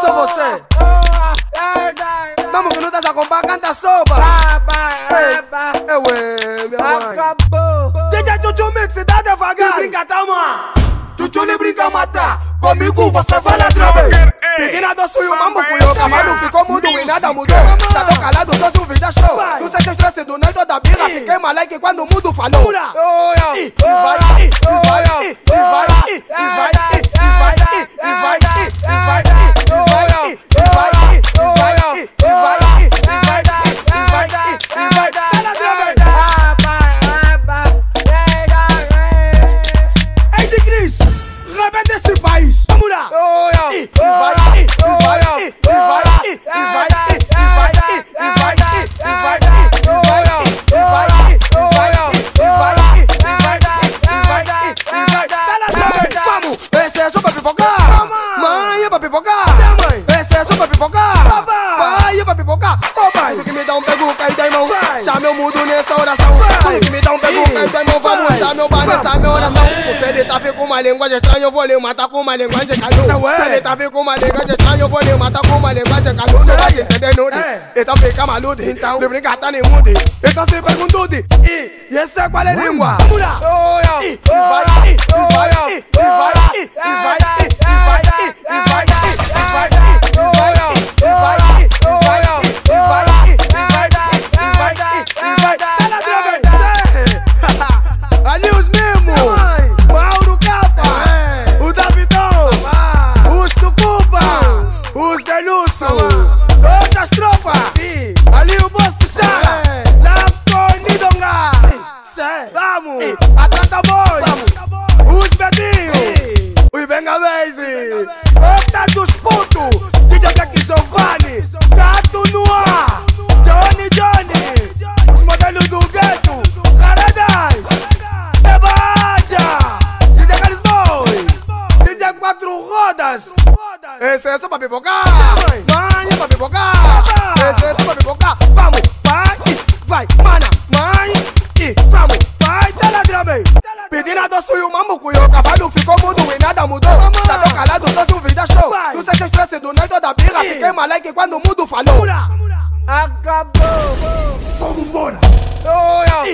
Sou você. Vamos que não estás a comprar, canta eu é, minha mãe. DJ Chuchu Mix, dá devagar. Brinca, toma. Chuchu lhe brinca matar. Comigo você vai ladrar, Pequena doce e o mambo o cavalo ficou mudo e nada mudou. Tá tão calado, só tu vida show. Não sei se estresse do noite da birra. Fiquei malaique quando o mundo falou. E vai, e vai, e vai, e vai. Meu mudo nessa oração. Tudo que me dá um pego, cai do irmão, vamos achar meu bar nessa minha oração. Se ele tá com uma linguagem estranha, eu vou lhe matar com uma linguagem calhou. Se ele tá com uma linguagem estranha, eu vou lhe matar com uma linguagem calhou. Você vai entender nude, então fica maluco. Então, me brincar tá nem mude. Então se pergunta e, e essa é qual é língua? Vamos lá. E vai, e vai, e vai, e vai. Atlanta Boys, os Bedinhos, os Venga Base, Octa dos Putos, DJ Black Giovanni, Gato no ar, Johnny Johnny, os modelos do gueto, Paradise, Evadia, DJ Caris Boy, DJ Quatro Rodas, esse é só pra pipocar, mãe, é pra pipocar. Pedi na doce e uma mucuiou. Cavalo ficou mudo e nada mudou. Tá tão calado, só um vida show. Não sei se é estresse do noite da birra. Fiquei moleque quando o mundo falou Acabou. Vamos embora. Oh, yeah.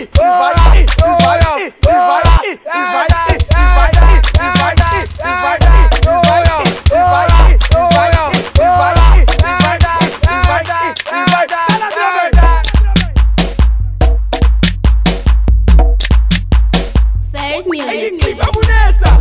inxiba kunesa